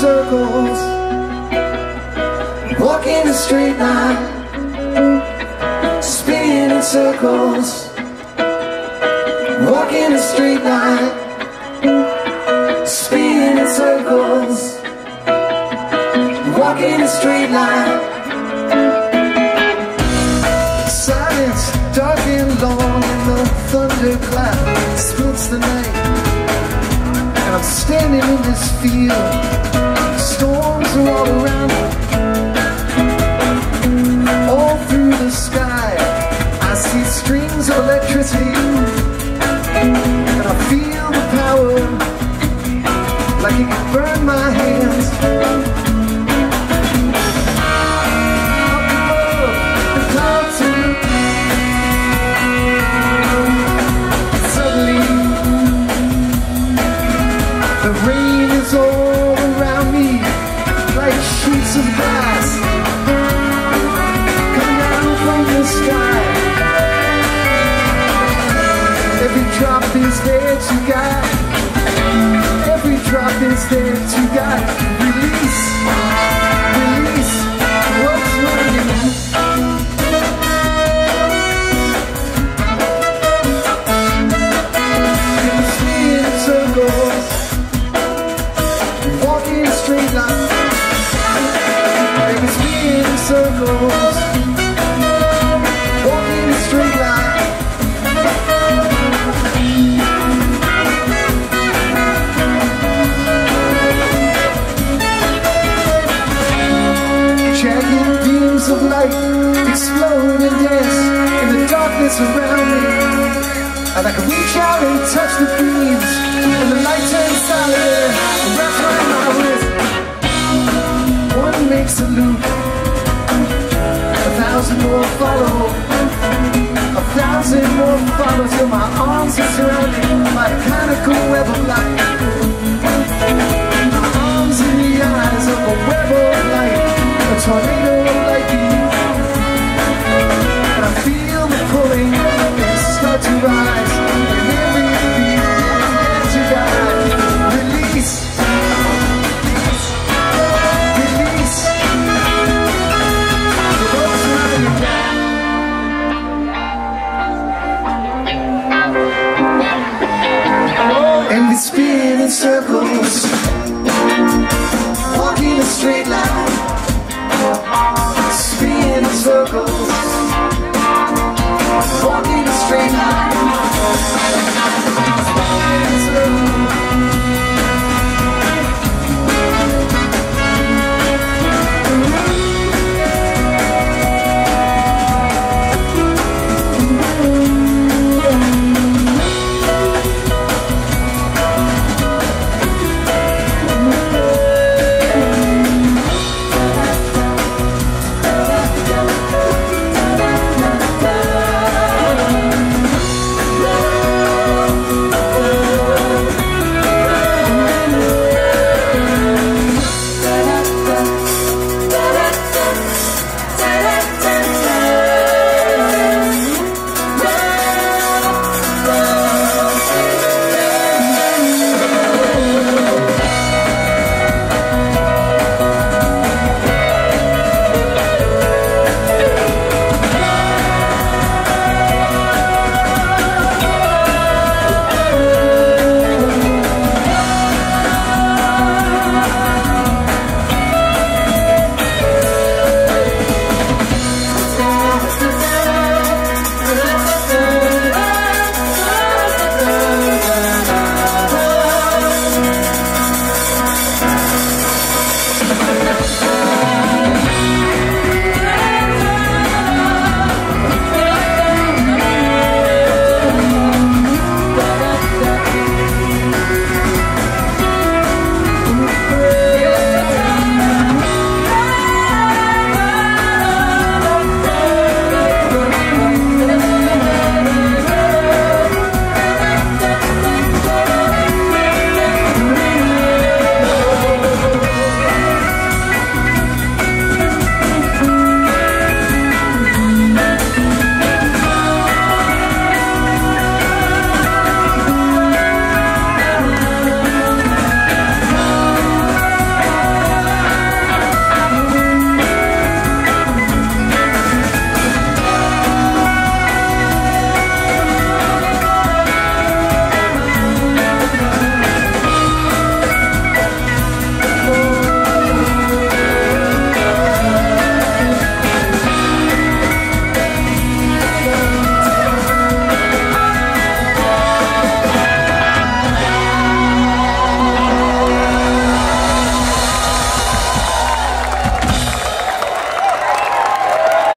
circles. Walking a straight line. Spinning in circles. Walking a straight line. Spinning in circles. Walking a straight line. Standing in this field. Storms are all around me. All through the sky, I see strings of electricity. And I feel the power like it can burn there to guide. Every drop is there to guide. Beams of light explode and dance in the darkness around me. And I can reach out and touch the beams, and the light turns solid And we spin in circles. Walking a straight line. Spin in circles.